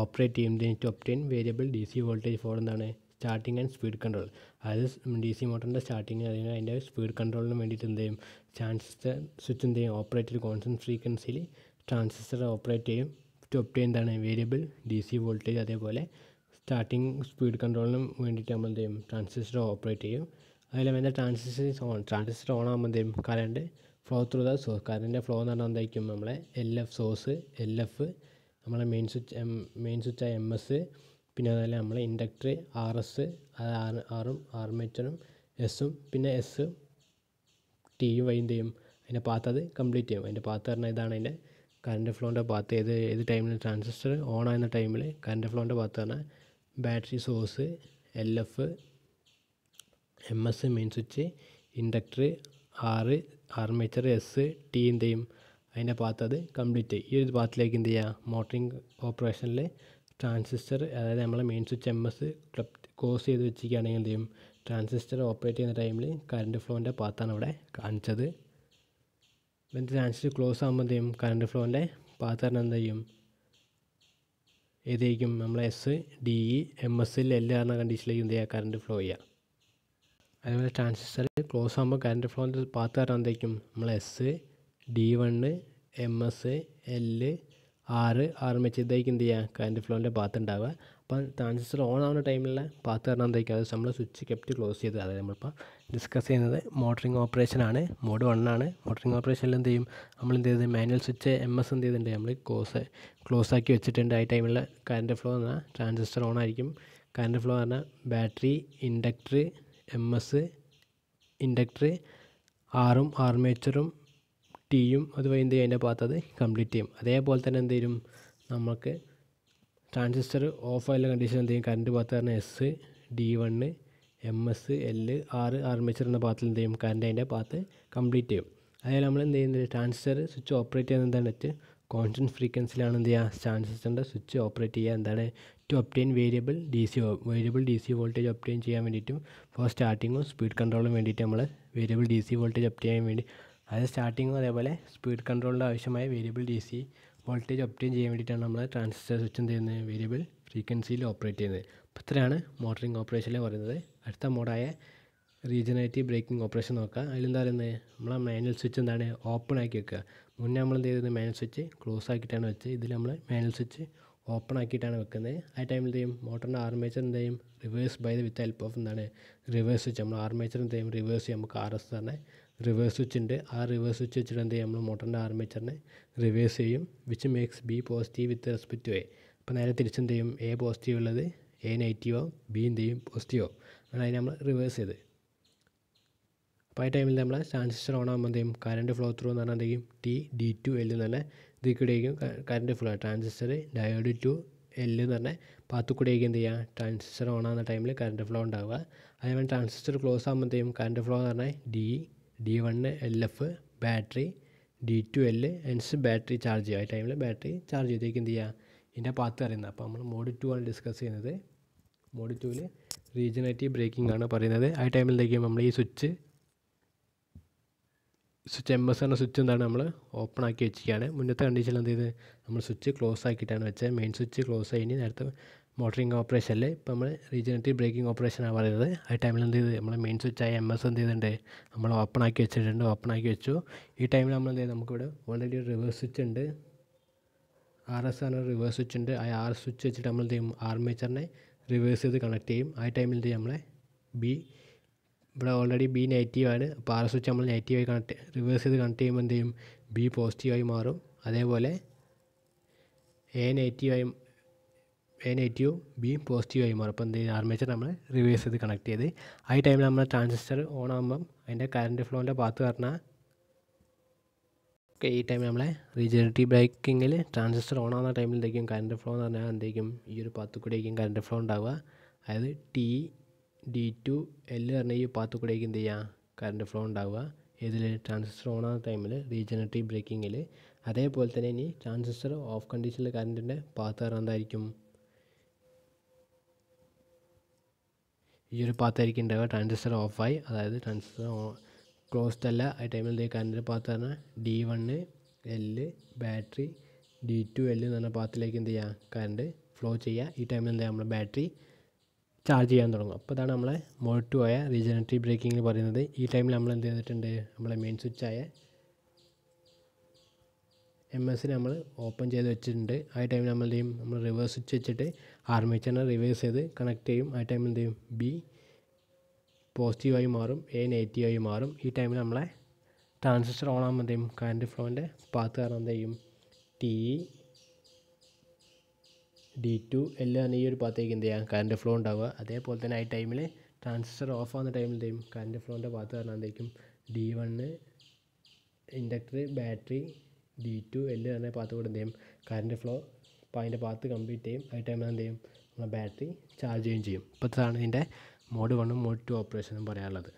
ഓപ്പറേറ്റ് ചെയ്യും to obtain variable D C voltage for എന്താണ്? സ്റ്റാർട്ടിങ് ആൻഡ് സ്പീഡ് കൺട്രോൾ അതായത് ഡി സി മോട്ടറിന്റെ സ്റ്റാർട്ടിങ് അല്ലെങ്കിൽ അതിന്റെ സ്പീഡ് കൺട്രോളിന് വേണ്ടിയിട്ട് എന്ത് ചെയ്യും? ട്രാൻസിസ്റ്റർ സ്വിച്ച് എന്ത് ചെയ്യും? ഓപ്പറേറ്റ് ചെയ്ത് കോൺസ്റ്റന്റ് ഫ്രീക്വൻസിയിൽ ട്രാൻസിസ്റ്റർ ഓപ്പറേറ്റ് ചെയ്യും. ടു ഒപ്റ്റെയിൻ എന്താണ്? വേരിയബിൾ ഡി സി വോൾട്ടേജ് അതേപോലെ സ്റ്റാർട്ടിങ് സ്പീഡ് കൺട്രോളിനും വേണ്ടിയിട്ട് നമ്മൾ എന്ത് ചെയ്യും? ട്രാൻസിസ്റ്റർ ഓപ്പറേറ്റ് ചെയ്യും. അതിലും എന്താ ട്രാൻസിസ്റ്റർ ഓൺ ട്രാൻസിസ്റ്റർ ഓൺ ആകുമ്പോൾ എന്ത് ചെയ്യും? Current flow through the source കറണ്ടിന്റെ ഫ്ലോ എന്ന് പറഞ്ഞാൽ എന്തായിരിക്കും? നമ്മളെ L F source L F നമ്മളെ main switch M main switch M S പിന്നെ അതുപോലെ നമ്മൾ ഇൻഡക്ടർ ആർ എസ് ആറും ആർമേച്ചറും എസും പിന്നെ എസ് ടിയും വൈ എന്ത് ചെയ്യും? അതിന്റെ പാത്ത് അത് കംപ്ലീറ്റ് ചെയ്യും. അതിന്റെ പാത്ത് പറഞ്ഞാൽ ഇതാണ് അതിന്റെ കറണ്ട് ഫ്ലോന്റെ പാത്ത് ഏത് ഏത് ടൈമിൽ ട്രാൻസിസ്റ്റർ ഓൺ ആകുന്ന ടൈമിൽ കറണ്ട് ഫ്ലോന്റെ പാത്ത് പറഞ്ഞാൽ battery source L F M S main switch inductor R armature S T എന്ത് ചെയ്യും? അതിന്റെ പാത്ത് അത് കംപ്ലീറ്റ് ചെയ്യും. ഈ ഒരു പാത്തിലേക്ക് എന്ത് ചെയ്യുക മോട്ടറിങ് ഓപ്പറേഷനിൽ ട്രാൻസിസ്റ്റർ അതായത് നമ്മളെ മെയിൻ സ്വിച്ച് എം എസ് ക്ലബ് ക്ലോസ് ചെയ്ത് വെച്ചിരിക്കുകയാണെങ്കിൽ എന്ത് ചെയ്യും? ട്രാൻസിസ്റ്റർ ഓപ്പറേറ്റ് ചെയ്യുന്ന ടൈമിൽ കറണ്ട് ഫ്ലോന്റെ പാത്താണ് ഇവിടെ കാണിച്ചത്. എന്നിട്ട് ട്രാൻസിസ്റ്റർ ക്ലോസ് ആകുമ്പോൾ എന്ത് ചെയ്യും? കറണ്ട് ഫ്ലോന്റെ പാത്ത് പറഞ്ഞാൽ എന്ത് ചെയ്യും? ഏതായിരിക്കും? നമ്മൾ എസ് ഡി ഇ എം എസിൽ എൽ പറഞ്ഞ കണ്ടീഷനിലേക്ക് എന്ത് ചെയ്യുക? കറണ്ട് ഫ്ലോ ചെയ്യുക. അതേപോലെ ട്രാൻസിസ്റ്റർ ക്ലോസ് ആകുമ്പോൾ കറണ്ട് ഫ്ലോന്റെ പാത്ത് പറഞ്ഞാൽ എന്തായിരിക്കും നമ്മൾ S D one M S L R R മെച്ചത്തേക്ക് എന്ത് ചെയ്യുക? കറണ്ട് ഫ്ലോന്റെ പാത്ത് ഉണ്ടാവുക. അപ്പം ട്രാൻസിസ്റ്റർ ഓൺ ആവുന്ന ടൈമിലുള്ള പാത്ത് കാരണം എന്തായിരിക്കും അത് നമ്മൾ സ്വിച്ച് കെപ്റ്റ് ക്ലോസ് ചെയ്ത് അതായത് നമ്മളിപ്പോൾ ഡിസ്കസ് ചെയ്യുന്നത് മോട്ടറിങ് ഓപ്പറേഷൻ ആണ്. മോഡ് വൺ ആണ്. മോട്ടറിങ് ഓപ്പറേഷനിൽ എന്ത് ചെയ്യും? നമ്മൾ എന്ത് ചെയ്ത്? മാനുവൽ സ്വിച്ച് എം എസ് എന്ത് ചെയ്തിട്ടുണ്ട്? നമ്മൾ ക്ലോസ് ക്ലോസ് ആക്കി വെച്ചിട്ടുണ്ട്. ആ ടൈമിലുള്ള കറണ്ട് ഫ്ലോ എന്ന് പറഞ്ഞാൽ ട്രാൻസിസ്റ്റർ ഓൺ ആയിരിക്കും. കറണ്ട് ഫ്ലോ പറഞ്ഞാൽ battery inductor M S inductor ആറും ആർമേച്ചറും ടിയും അതുവഴി എന്ത് ചെയ്യും അതിന്റെ കംപ്ലീറ്റ് ചെയ്യും. അതേപോലെ തന്നെ എന്ത് ചെയ്യും നമുക്ക് ട്രാൻസിസ്റ്റർ ഓഫ് ആയുള്ള കണ്ടീഷൻ എന്ത് ചെയ്യും കറണ്ട് പറഞ്ഞാൽ S D one M S L R armature എന്ന പാത്തിൽ എന്ത് ചെയ്യും കറണ്ട് അതിന്റെ പാത്ത് കംപ്ലീറ്റ് ചെയ്യും. അതായത് നമ്മൾ എന്ത് ചെയ്യുന്നത്? ട്രാൻസിസ്റ്റർ സ്വിച്ച് ഓപ്പറേറ്റ് ചെയ്യുന്നത് എന്താണ്? കോൺസ്റ്റന്റ് ഫ്രീക്വൻസിലാണ് എന്ത് ചെയ്യുക? ട്രാൻസിസ്റ്ററിന്റെ സ്വിച്ച് ഓപ്പറേറ്റ് ചെയ്യുക. എന്താണ്? To obtain variable D C variable D C voltage obtain ചെയ്യാൻ വേണ്ടിയിട്ടും ഫോർ സ്റ്റാർട്ടിങ്ങും സ്പീഡ് കൺട്രോളും വേണ്ടിയിട്ട് നമ്മൾ variable D C voltage obtain ചെയ്യാൻ വേണ്ടി അതായത് സ്റ്റാർട്ടിങ്ങും അതേപോലെ സ്പീഡ് കൺട്രോളിന്റെ ആവശ്യമായ variable D C voltage obtain ചെയ്യാൻ വേണ്ടിയിട്ടാണ് നമ്മൾ ട്രാൻസിസ്റ്റർ സ്വിച്ച് എന്ത് ചെയ്യുന്നത്? വേരിയബിൾ ഫ്രീക്വൻസിയിൽ ഓപ്പറേറ്റ് ചെയ്യുന്നത്. അപ്പോൾ ഇത്രയാണ് മോട്ടറിംഗ് ഓപ്പറേഷനിൽ പറയുന്നത്. അടുത്ത മോഡായ റീജനറേറ്റീവ് ബ്രേക്കിംഗ് ഓപ്പറേഷൻ നോക്കുക അതിലെന്താ പറയുന്നത്? നമ്മൾ മാനുവൽ സ്വിച്ച് എന്താണ്? ഓപ്പൺ ആക്കി വെക്കുക. മുന്നേ നമ്മൾ എന്ത് ചെയ്തത് മാനുവൽ സ്വിച്ച് ക്ലോസ് ആക്കിയിട്ടാണ് വെച്ചത്. ഇതിൽ നമ്മൾ മാനുവൽ സ്വിച്ച് ഓപ്പൺ ആക്കിയിട്ടാണ് വെക്കുന്നത്. ആ ടൈമിൽ എന്തെയും മോട്ടറിന്റെ ആർമേച്ചർ എന്ത് ചെയ്യും? Reverse by the with help of എന്താണ്? റിവേഴ്സ് സ്വിച്ച് നമ്മൾ ആർമേച്ചർ എന്ത് ചെയ്യും? റിവേഴ്സ് ചെയ്യും. നമുക്ക് ആർ എസ് തന്നെ റിവേഴ്സ് സ്വിച്ച് ഉണ്ട് ആ റിവേഴ്സ് സ്വിച്ച് വെച്ചിട്ട് എന്ത് ചെയ്യും? നമ്മൾ മോട്ടറിന്റെ ആർമേച്ചറിനെ റിവേഴ്സ് ചെയ്യും which makes B positive with respect to A അപ്പോൾ നേരെ തിരിച്ചെന്ത് ചെയ്യും? എ പോസിറ്റീവ് ഉള്ളത് എ നെഗറ്റീവോ ബി എന്ത് ചെയ്യും? പോസിറ്റീവോ അങ്ങനെ അതിനെ നമ്മൾ റിവേഴ്സ് ചെയ്ത് അപ്പോൾ ആ ടൈമിൽ നമ്മൾ ട്രാൻസിസ്റ്റർ ഓൺ ആകുമ്പോൾ എന്ത് ചെയ്യും? കറണ്ട് ഫ്ലോ ത്രൂ എന്ന് പറഞ്ഞാൽ എന്ത് ചെയ്യും? ടി ഡി ടു എൽ എന്ന് പറഞ്ഞാൽ ഇതിൽ കൂടെയായിരിക്കും current flow transistor diode to L എന്ന് പറഞ്ഞാൽ പാത്തു കൂടെയായിരിക്കും എന്ത് ചെയ്യുക? ട്രാൻസിസ്റ്റർ ഓൺ ആകുന്ന ടൈമിൽ കറണ്ട് ഫ്ലോ ഉണ്ടാവുക. അതേപോലെ ട്രാൻസിസ്റ്റർ ക്ലോസ് ആകുമ്പോഴത്തേക്കും കറണ്ട് ഫ്ലോ എന്ന് പറഞ്ഞാൽ D D one L F battery D two L എൻസ് battery charge ചെയ്യുക. ആ ടൈമിൽ ബാറ്ററി ചാർജ് ചെയ്തേക്ക് എന്ത് ചെയ്യുക? ഇതിന്റെ പാത്ത് അറിയുന്നത്. അപ്പോൾ നമ്മൾ മോഡ് ടു ആണ് ഡിസ്കസ് ചെയ്യുന്നത്. മോഡ് ടുവിൽ റീജനേറ്റീവ് ബ്രേക്കിംഗ് ആണ് പറയുന്നത്. ആ ടൈമിൽ എന്തൊക്കെയും നമ്മൾ ഈ സ്വിച്ച് സ്വിച്ച് എം എസ് എന്ന സ്വിച്ച് എന്താണ് നമ്മൾ ഓപ്പൺ ആക്കി വെച്ചിരിക്കുകയാണ്. മുന്നത്തെ കണ്ടീഷനിൽ എന്ത് ചെയ്ത്? നമ്മൾ സ്വിച്ച് ക്ലോസ് ആക്കിയിട്ടാണ് വെച്ചത്. മെയിൻ സ്വിച്ച് ക്ലോസ് ആയി. നേരത്തെ മോട്ടറിങ് ഓപ്പറേഷനിൽ ഇപ്പോൾ നമ്മൾ റീജനറേറ്റീവ് ബ്രേക്കിംഗ് ഓപ്പറേഷനാണ് പറയുന്നത്. ആ ടൈമിൽ എന്ത് ചെയ്ത് നമ്മൾ മെയിൻ സ്വിച്ച് ആയ എം എസ് എന്ത് ചെയ്തിട്ടുണ്ട്? നമ്മൾ ഓപ്പൺ ആക്കി വെച്ചിട്ടുണ്ട് ഓപ്പൺ ആക്കി വെച്ചു. ഈ ടൈമിൽ നമ്മൾ എന്ത് ചെയ്ത്? നമുക്കിവിടെ ഓൾറെഡി ഒരു റിവേഴ്സ് സ്വിച്ച് ഉണ്ട്. ആർ എസ് ആണ് റിവേഴ്സ് സ്വിച്ച് ഉണ്ട്. ആ ആർ സ്വിച്ച് വെച്ചിട്ട് നമ്മൾ എന്ത് ചെയ്യും? ആർമേച്ചറിനെ റിവേഴ്സ് ചെയ്ത് കണക്ട് ചെയ്യും. ആ ടൈമിൽ എന്ത് ചെയ്യും? നമ്മളെ ബി ഇവിടെ ഓൾറെഡി ബി നെഗറ്റീവ് ആണ്. അപ്പോൾ ആർ സ്വിച്ച് നമ്മൾ നെഗറ്റീവായി കണക്ട് റിവേഴ്സ് ചെയ്ത് കണക്ട് ചെയ്യുമ്പോൾ എന്ത് ചെയ്യും? ബി പോസിറ്റീവായി മാറും. അതേപോലെ എ നെഗറ്റീവായി എ നെഗറ്റീവും ബി പോസിറ്റീവായി മാറും. അപ്പോൾ എന്ത് ചെയ്യും ആർമേച്ചർ നമ്മൾ റിവേഴ്സ് ചെയ്ത് കണക്ട് ചെയ്ത്. ആ ടൈമിൽ നമ്മൾ ട്രാൻസിസ്റ്റർ ഓൺ ആകുമ്പം അതിന്റെ കറണ്ട് ഫ്ലോന്റെ പാത്ത് പറഞ്ഞാൽ ഓക്കെ ഈ ടൈമിൽ നമ്മളെ റിജനറേറ്റീവ് ബ്രേക്കിങ്ങിൽ ട്രാൻസിസ്റ്റർ ഓൺ ആകുന്ന ടൈമിൽ എന്തേക്കും കറണ്ട് ഫ്ലോ എന്ന് പറഞ്ഞാൽ എന്തേക്കും ഈ ഒരു പാത്ത് കൂടെ ആയിരിക്കും കറണ്ട് ഫ്ലോ ഉണ്ടാവുക. അതായത് ടി ഡി ടു എൽ പറഞ്ഞ ഈ പാത്ത് കൂടെ ആയിരിക്കും എന്ത് ചെയ്യുക? കറണ്ട് ഫ്ലോ ഉണ്ടാവുക. ഇതിൽ ട്രാൻസിസ്റ്റർ ഓൺ ആകുന്ന ടൈമിൽ റീജനറേറ്റീവ് ബ്രേക്കിങ്ങിൽ അതേപോലെ തന്നെ ഇനി ട്രാൻസിസ്റ്റർ ഓഫ് കണ്ടീഷനിൽ കറണ്ടിന്റെ പാത്ത് പറഞ്ഞാൽ എന്തായിരിക്കും? ഈ ഒരു പാത്തായിരിക്കും ഉണ്ടാവുക ട്രാൻസിസ്റ്റർ ഓഫായി അതായത് ട്രാൻസിസ്റ്റർ ക്ലോസ്ഡ് അല്ല. ആ ടൈമിൽ എന്ത് കറണ്ട് പാത്ത് പറഞ്ഞാൽ D one L battery D two L എന്ന് പറഞ്ഞ പാത്തിലേക്ക് എന്ത് ചെയ്യുക കറണ്ട് ഫ്ലോ ചെയ്യുക ഈ ടൈമിൽ എന്താ നമ്മൾ ബാറ്ററി ചാർജ് ചെയ്യാൻ തുടങ്ങും. അപ്പോൾ ഇതാണ് നമ്മളെ മോഡ് ടു ആയ റീജനറേറ്റീവ് ബ്രേക്കിംഗ് പറയുന്നത്. ഈ ടൈമിൽ നമ്മൾ എന്ത് ചെയ്തിട്ടുണ്ട്? നമ്മളെ മെയിൻ സ്വിച്ചായ എം എസ് നമ്മൾ ഓപ്പൺ ചെയ്ത് വെച്ചിട്ടുണ്ട്. ആ ടൈമിൽ നമ്മൾ എന്ത് ചെയ്യും? നമ്മൾ റിവേഴ്സ് സ്വിച്ച് വെച്ചിട്ട് ആർമേച്ചറിനെ റിവേഴ്സ് ചെയ്ത് കണക്ട് ചെയ്യും. ആ ടൈമിൽ എന്ത് ചെയ്യും? ബി പോസിറ്റീവായി മാറും. എ നെഗറ്റീവായി മാറും. ഈ ടൈമിൽ നമ്മളെ ട്രാൻസിസ്റ്റർ ഓൺ ആകുമ്പോൾ എന്ത് ചെയ്യും? കറണ്ട് ഫ്ലോന്റെ പാത്ത് കാരണം എന്ത് ചെയ്യും? ടി ഡി ടു എല്ലാം ഈ ഒരു പാത്തേക്ക് എന്ത് ചെയ്യാം? കറണ്ട് ഫ്ലോ ഉണ്ടാവുക. അതേപോലെ തന്നെ ആ ടൈമിൽ ട്രാൻസിസ്റ്റർ ഓഫ് ആകുന്ന ടൈമിൽ എന്ത് ചെയ്യും? കറണ്ട് ഫ്ലോന്റെ പാത്ത് കാരണം എന്തായിരിക്കും D one inductor battery D two എല്ലാം പാത്ത് കൂടെ എന്ത് ചെയ്യും? കറണ്ട് ഫ്ലോ അപ്പോൾ അതിന്റെ പാത്ത് കംപ്ലീറ്റ് ചെയ്യും. ആ ടൈമിൽ എന്ത് ചെയ്യും? നമ്മളെ ബാറ്ററി ചാർജ് ചെയ്യുകയും ചെയ്യും. ഇപ്പോൾ ഇതാണ് ഇതിന്റെ മോഡ് വണ്ണും മോഡ് ടു ഓപ്പറേഷൻ എന്ന് പറയാനുള്ളത്.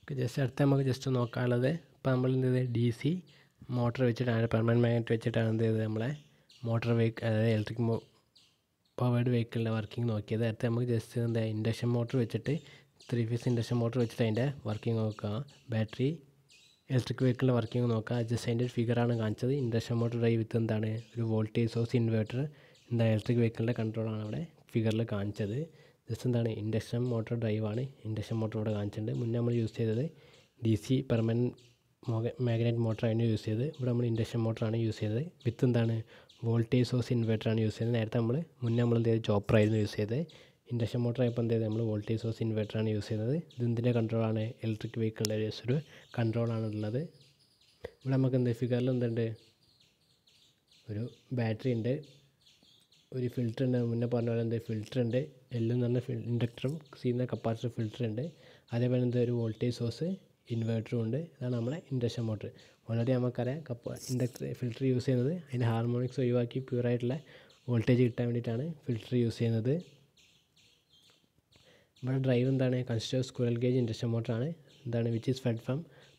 ഓക്കെ ജസ്റ്റ് അടുത്ത നമുക്ക് ജസ്റ്റ് നോക്കാനുള്ളത്. ഇപ്പോൾ നമ്മൾ എന്ത് ചെയ്ത്? ഡി സി മോട്ടർ വെച്ചിട്ടാണ് പെർമനന്റ് മാഗ്നറ്റ് വെച്ചിട്ടാണ് എന്ത് ചെയ്തത് നമ്മളെ മോട്ടോർ വെഹിക്കിൾ അതായത് ഇലക്ട്രിക് പവേർഡ് വെഹിക്കിളിന്റെ വർക്കിംഗ് നോക്കിയത്. അടുത്ത് നമുക്ക് ജസ്റ്റ് എന്താ ഇൻഡക്ഷൻ മോട്ടർ വെച്ചിട്ട് ത്രീ ഫീസ് ഇൻഡക്ഷൻ മോട്ടർ വെച്ചിട്ട് അതിന്റെ വർക്കിംഗ് നോക്കുക. ബാറ്ററി ഇലക്ട്രിക് വെഹിക്കിളിന്റെ വർക്കിംഗ് നോക്കുക ജസ്റ്റ് ഫിഗർ ആണ് കാണിച്ചത്. ഇൻഡക്ഷൻ മോട്ടർ ഡ്രൈവ് വിത്ത് എന്താണ്? ഒരു വോൾട്ടേജ് സോഴ്സ് ഇൻവേർട്ടർ എന്താ ഇലക്ട്രിക് വെഹിക്കിളിന്റെ കൺട്രോളാണ് അവിടെ ഫിഗറിൽ കാണിച്ചത്. ജസ്റ്റ് എന്താണ്? ഇൻഡക്ഷൻ മോട്ടർ ഡ്രൈവാണ് ഇൻഡക്ഷൻ മോട്ടർ ഇവിടെ കാണിച്ചിട്ടുണ്ട്. മുന്നേ നമ്മൾ യൂസ് ചെയ്തത് ഡി സി പെർമനന്റ് മാഗ്നറ്റ് മോട്ടറാണ് യൂസ് ചെയ്തത്. ഇവിടെ നമ്മൾ ഇൻഡക്ഷൻ മോട്ടറാണ് യൂസ് ചെയ്തത്. വിത്ത് എന്താണ്? വോൾട്ടേജ് സോഴ്സ് ഇൻവേർട്ടറാണ് യൂസ് ചെയ്തത്. നേരത്തെ നമ്മൾ മുന്നേ നമ്മൾ എന്ത് ചെയ്തത് ചോപ്പറായിരുന്നു യൂസ് ചെയ്തത്. ഇൻഡക്ഷൻ മോട്ടർ ആയപ്പോൾ എന്ത് ചെയ്തത്? നമ്മൾ വോൾട്ടേജ് സോഴ്സ് ഇൻവെർട്ടറാണ് യൂസ് ചെയ്യുന്നത് ഇത് എന്തിന്റെ കൺട്രോളാണ്. ഇലക്ട്രിക് വെഹിക്കിളിന്റെ ഒരു കൺട്രോളാണ് ഉള്ളത്. ഇവിടെ നമുക്ക് എന്ത് ഫിഗറിൽ എന്തുണ്ട്? ഒരു ബാറ്ററി ഉണ്ട്. ഒരു ഫിൽറ്റർ ഉണ്ട്. മുന്നേ പറഞ്ഞ പോലെ എന്ത്? ഫിൽറ്റർ ഉണ്ട്. എല്ലാം എന്ന് പറഞ്ഞ ഫിൽ ഇൻഡക്ടറും സീന്ന കപ്പാസിറ്റർ ഫിൽറ്റർ ഉണ്ട്. അതേപോലെ എന്താ? ഒരു വോൾട്ടേജ് സോഴ്സ് ഇൻവേർട്ടറും ഉണ്ട്. അതാണ് നമ്മുടെ ഇൻഡക്ഷൻ മോട്ടർ. ഓൾറെഡി നമുക്കറിയാം കപ്പ ഇൻഡക്ടർ ഫിൽറ്റർ യൂസ് ചെയ്യുന്നത്. അതിന്റെ ഹാർമോണിക്സ് ഒഴിവാക്കി പ്യൂറായിട്ടുള്ള വോൾട്ടേജ് കിട്ടാൻ വേണ്ടിയിട്ടാണ് ഫിൽറ്റർ യൂസ് ചെയ്യുന്നത്. ഇവിടെ ഡ്രൈവ് എന്താണ്? കൺസ്റ്റർ സ്ക്വയൽ ഗേജ് ഇൻഡക്ഷൻ മോട്ടറാണ് എന്താണ് which is fed from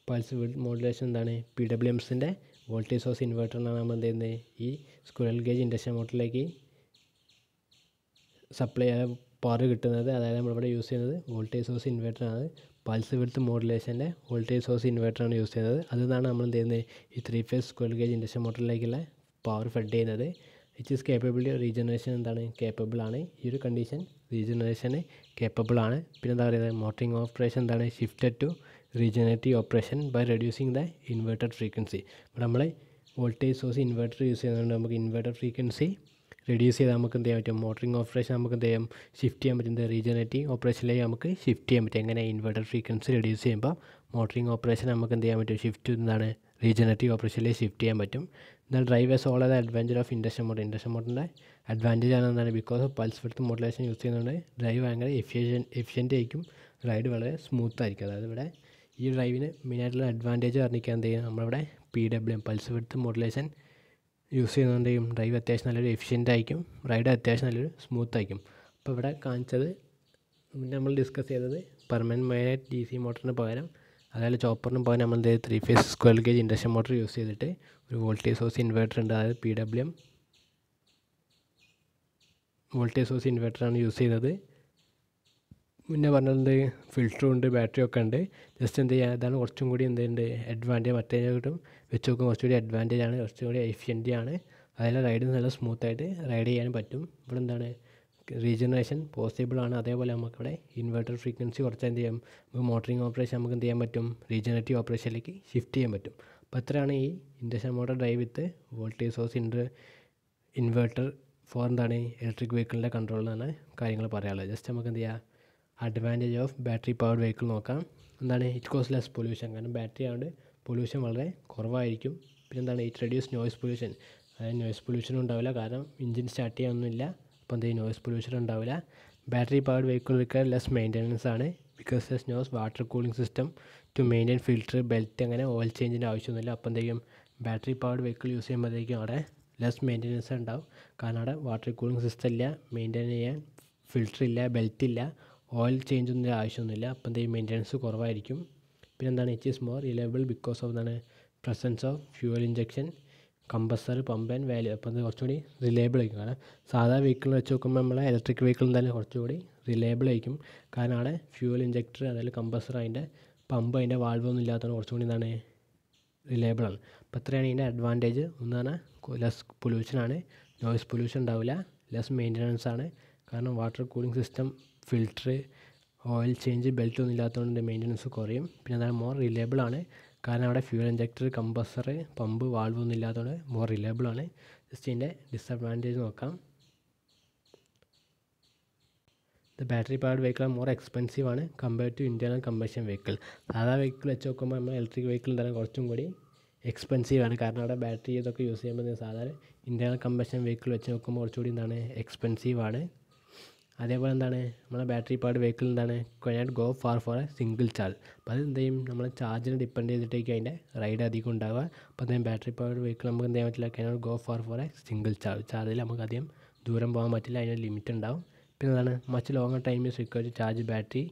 pulse width modulation എന്താണ്? പി ഡബ്ല്യു എംസിന്റെ വോൾട്ടേജ് സോഴ്സ് ഇൻവേർട്ടറിനാണ് നമ്മൾ എന്ത് ചെയ്യുന്നത് ഈ സ്ക്വയൽ ഗേജ് ഇൻഡക്ഷൻ മോട്ടറിലേക്ക് സപ്ലൈ പവർ കിട്ടുന്നത്. അതായത് നമ്മളിവിടെ യൂസ് ചെയ്യുന്നത് വോൾട്ടേജ് സോഴ്സ് ഇൻവേർട്ടറാണ് പൾസ് വിഡ്ത്ത് മോഡുലേഷന്റെ വോൾട്ടേജ് സോഴ്സ് ഇൻവേർട്ടറാണ് യൂസ് ചെയ്യുന്നത്. അതിനാണ് നമ്മൾ എന്ത് ചെയ്യുന്നത് ഈ three phase squirrel cage induction മോട്ടറിലേക്കുള്ള power fed ചെയ്യുന്നത്. വിച്ച് ഈസ് കേപ്പബിൾ റീജനറേഷൻ എന്താണ്? കേപ്പബിൾ ആണ്. ഈ ഒരു കണ്ടീഷൻ റീജനറേഷന് കേപ്പബിൾ ആണ്. പിന്നെ എന്താ പറയുന്നത് മോട്ടറിങ് ഓപ്പറേഷൻ എന്താണ്? Shifted to regenerative operation by reducing the inverter frequency ഇവിടെ നമ്മൾ വോൾട്ടേജ് സോഴ്സ് ഇൻവേർട്ടർ യൂസ് ചെയ്യുന്നതുകൊണ്ട് നമുക്ക് ഇൻവേർട്ടർ ഫ്രീക്വൻസി റെഡ്യൂസ് ചെയ്താൽ നമുക്ക് എന്ത് ചെയ്യാൻ പറ്റും? മോട്ടറിങ് ഓപ്പറേഷൻ നമുക്ക് എന്ത് ചെയ്യാം? ഷിഫ്റ്റ് ചെയ്യാൻ പറ്റും. റീജനറേറ്റീവ് ഓപ്പറേഷനിലേക്ക് നമുക്ക് ഷിഫ്റ്റ് ചെയ്യാൻ പറ്റും. എങ്ങനെ ഇൻവേർട്ടർ ഫ്രീക്വൻസി റെഡ്യൂസ് ചെയ്യുമ്പോൾ മോട്ടറിങ് ഓപ്പറേഷൻ നമുക്ക് എന്ത് ചെയ്യാൻ പറ്റും? ഷിഫ്റ്റ് എന്താണ് റീജനറേറ്റീവ് ഓപ്പറേഷനിലേക്ക് ഷിഫ്റ്റ് ചെയ്യാൻ പറ്റും. എന്നാൽ ഡ്രൈവേഴ്സ് ഓൾ അത് advantage of induction motor induction മോട്ടറിന്റെ advantage ആണ് എന്താണ് because pulse width modulation use ചെയ്യുന്നതുകൊണ്ട് ഡ്രൈവ് ഭയങ്കര എഫിഷ്യൻ എഫിഷ്യന്റ് ആയിരിക്കും. റൈഡ് വളരെ സ്മൂത്ത് ആയിരിക്കും. അതായത് ഇവിടെ ഈ ഡ്രൈവിന് മെയിനായിട്ടുള്ള അഡ്വാന്റേജ് പറഞ്ഞിരിക്കാൻ എന്ത് ചെയ്യും? നമ്മളിവിടെ P W M pulse width modulation use ചെയ്യുന്നതുകൊണ്ടും drive അത്യാവശ്യം നല്ലൊരു എഫിഷ്യന്റ് ആയിരിക്കും. റൈഡ് അത്യാവശ്യം നല്ലൊരു സ്മൂത്ത് ആയിരിക്കും. അപ്പോൾ ഇവിടെ കാണിച്ചത് നമ്മൾ ഡിസ്കസ് ചെയ്തത് പെർമനന്റ് മാഗ്നറ്റ് ഡി സി മോട്ടറിന് പകരം അതായത് ചോപ്പറിനും പോകാൻ നമ്മൾ എന്ത് three phase square cage induction motor use ചെയ്തിട്ട് ഒരു വോൾട്ടേജ് സോഴ്സ് ഇൻവേർട്ടർ ഉണ്ട്. അതായത് P W M voltage source ഇൻവേർട്ടറാണ് use ചെയ്തത്. മുന്നേ പറഞ്ഞത് ഫിൽറ്ററും ഉണ്ട് ബാറ്ററി ഒക്കെ ഉണ്ട്. ജസ്റ്റ് എന്ത് ചെയ്യുക ഇതാണ് കുറച്ചും കൂടി എന്തുണ്ട് അഡ്വാന്റേജ് മറ്റേ കിട്ടും. വെച്ച് നോക്കുമ്പോൾ കുറച്ചുകൂടി അഡ്വാന്റേജ് ആണ്. കുറച്ചും കൂടി എഫിഷ്യന്റ് ആണ്. അതിൽ റൈഡ് നല്ല സ്മൂത്തായിട്ട് റൈഡ് ചെയ്യാൻ പറ്റും. ഇവിടെ എന്താണ്? റീജനറേഷൻ പോസിബിൾ ആണ്. അതേപോലെ നമുക്കിവിടെ ഇൻവെർട്ടർ ഫ്രീക്വൻസി കുറച്ച് എന്ത് ചെയ്യാം നമുക്ക് മോട്ടറിങ് ഓപ്പറേഷൻ നമുക്ക് എന്ത് ചെയ്യാൻ പറ്റും? റീജനറേറ്റീവ് ഓപ്പറേഷനിലേക്ക് ഷിഫ്റ്റ് ചെയ്യാൻ പറ്റും. അപ്പോൾ അത്രയാണ് ഈ induction motor drive with voltage source inter inverter for എന്താണ്? ഇലക്ട്രിക് വെഹിക്കിളിന്റെ കൺട്രോൾ എന്നാണ് കാര്യങ്ങൾ പറയാനുള്ളത്. ജസ്റ്റ് നമുക്ക് എന്ത് ചെയ്യാം advantage of battery powered vehicle നോക്കാം. എന്താണ്? ഇറ്റ് കോസ് ലെസ് പൊല്യൂഷൻ കാരണം ബാറ്ററി ആയതുകൊണ്ട് പൊല്യൂഷൻ വളരെ കുറവായിരിക്കും. പിന്നെ എന്താണ്? ഇറ്റ് റെഡ്യൂസ് നോയ്സ് പൊല്യൂഷൻ അതായത് നോയ്സ് പൊല്യൂഷനും ഉണ്ടാവില്ല. കാരണം എഞ്ചിൻ സ്റ്റാർട്ട് ചെയ്യാനൊന്നുമില്ല. അപ്പോൾ എന്ത് നോയ്സ് പൊല്യൂഷൻ ഉണ്ടാവില്ല. Battery powered vehicle require less maintenance ആണ്. Because thus nose water cooling system to maintain filter belt അങ്ങനെ ഓയിൽ ചേഞ്ചിന്റെ ആവശ്യമൊന്നുമില്ല. അപ്പോൾ എന്തെങ്കിലും ബാറ്ററി പവർഡ് വെഹിക്കിൾ യൂസ് ചെയ്യുമ്പോഴത്തേക്കും അവിടെ ലെസ് മെയിന്റനൻസ് ഉണ്ടാവും. കാരണം അവിടെ വാട്ടർ കൂളിംഗ് സിസ്റ്റം ഇല്ല മെയിന്റെയിൻ ചെയ്യാൻ ഫിൽറ്റർ ഇല്ല ബെൽറ്റ് ഇല്ല ഓയിൽ ചേഞ്ച് ഒന്നും ആവശ്യമൊന്നുമില്ല. അപ്പം എന്തെങ്കിലും മെയിന്റനൻസ് കുറവായിരിക്കും. പിന്നെ എന്താണ് it is more reliable because of എന്താണ്? Presence of fuel injection compressor pump and valve അപ്പോൾ അത് കുറച്ചുകൂടി റിലയബിൾ ആയിരിക്കും. കാരണം സാധാ വെഹിക്കിൾ വെച്ച് നോക്കുമ്പോൾ നമ്മളെ ഇലക്ട്രിക് വെഹിക്കിൾ തന്നെ കുറച്ചുകൂടി റിലയബിൾ ആയിരിക്കും. കാരണം അവിടെ ഫ്യൂവൽ ഇഞ്ചക്ടർ അതായത് കമ്പസർ അതിന്റെ പമ്പ് അതിന്റെ വാൾവ് ഒന്നും ഇല്ലാത്തതുകൊണ്ട് കുറച്ചുകൂടി എന്താണ് റിലയബിൾ ആണ്. അപ്പോൾ അത്രയാണ് ഇതിന്റെ അഡ്വാന്റേജ് ഒന്നാണ് ലെസ് പൊല്യൂഷനാണ് നോയിസ് പൊല്യൂഷൻ ഉണ്ടാവില്ല. ലെസ് മെയിന്റനൻസ് ആണ്. കാരണം water cooling system filter oil change belt ഒന്നും ഇല്ലാത്തതുകൊണ്ട് മെയിന്റനൻസ് കുറയും. പിന്നെ അതാണ് മോർ റിലയബിൾ ആണ്. കാരണം അവിടെ fuel injector compressor pump valve ഒന്നും ഇല്ലാത്തതുകൊണ്ട് മോർ റിലയബിൾ ആണ്. ജസ്റ്റ് ഇതിന്റെ ഡിസഡ്വാന്റേജ് നോക്കാം. The battery powered vehicle more expensive ആണ് compared to internal combustion vehicle സാധാ വെഹിക്കിൾ വെച്ച് നോക്കുമ്പോൾ നമ്മൾ ഇലക്ട്രിക് വെഹിക്കിൾ തന്നെ കുറച്ചും കൂടി എക്സ്പെൻസീവ് ആണ്. കാരണം അവിടെ ബാറ്ററി ഇതൊക്കെ യൂസ് ചെയ്യുമ്പോൾ സാധാരണ ഇന്റേർണൽ കമ്പഷൻ വെഹിക്കിൾ വെച്ച് നോക്കുമ്പോൾ കുറച്ചുകൂടി എന്താണ് എക്സ്പെൻസീവ് ആണ്. അതേപോലെ എന്താണ്? നമ്മളെ ബാറ്ററി പവർഡ് വെഹിക്കിൾ എന്താണ്? Cannot go far for a single charge അപ്പോൾ അത് എന്ത് ചെയ്യും? നമ്മൾ ചാർജിനെ ഡിപ്പെൻഡ് ചെയ്തിട്ടേക്കും അതിന്റെ റൈഡ് അധികം ഉണ്ടാവുക. അപ്പോൾ അദ്ദേഹം ബാറ്ററി പവർഡ് വെഹിക്കിൾ നമുക്ക് എന്ത് ചെയ്യാൻ പറ്റില്ല? Cannot go far for a single charge ചാർജിൽ നമുക്ക് അധികം ദൂരം പോകാൻ പറ്റില്ല. അതിന് ലിമിറ്റ് ഉണ്ടാവും. പിന്നെ എന്താണ്? Much longer time is require charge battery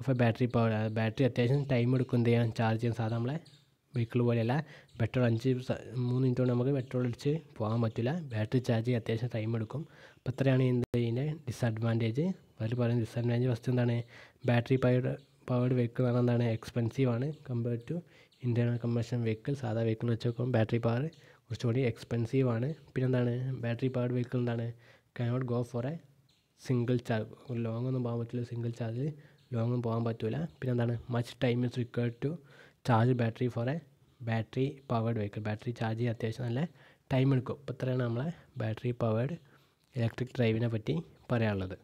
of a battery power battery അത്യാവശ്യം ടൈം എടുക്കും എന്ത് ചെയ്യാൻ? ചാർജ് ചെയ്യാൻ. സാധാരണ നമ്മളെ വെഹിക്കിൾ പോലെയല്ല. പെട്രോൾ അഞ്ച് മൂന്ന് മിനിറ്റ് കൊണ്ട് നമുക്ക് പെട്രോൾ അടിച്ച് പോകാൻ പറ്റില്ല. ബാറ്ററി ചാർജ് അത്യാവശ്യം ടൈം എടുക്കും. അപ്പോൾ ഇത്രയാണ് എന്ത് ഇതിന്റെ ഡിസഡ്വാന്റേജ് അതിൽ പറയുന്ന ഡിസഡ്വാന്റേജ് ഫസ്റ്റ് എന്താണ്? ബാറ്ററി പവേഡ് പവേഡ് വെഹിക്കിൾ പറഞ്ഞാൽ എന്താണ്? എക്സ്പെൻസീവ് ആണ്. Compare to internal combustion vehicle സാധാ വെഹിക്കിൾ വെച്ച് നോക്കുമ്പോൾ ബാറ്ററി പവർ കുറച്ചുകൂടി എക്സ്പെൻസീവ് ആണ്. പിന്നെ എന്താണ്? ബാറ്ററി പവർഡ് വെഹിക്കിൾ എന്താണ്? Cannot go for a single charge ലോങ്ങൊന്നും പോകാൻ പറ്റില്ല. സിംഗിൾ ചാർജ് ലോങ്ങും പോകാൻ പറ്റില്ല പിന്നെ എന്താണ്? Much time is required to charge battery for a battery powered vehicle battery charge ചെയ്യാൻ അത്യാവശ്യം നല്ല ടൈം എടുക്കും. അപ്പോൾ ഇത്രയാണ് നമ്മളെ ബാറ്ററി പവേർഡ് ഇലക്ട്രിക് ഡ്രൈവിനെ പറ്റി പറയാനുള്ളത്.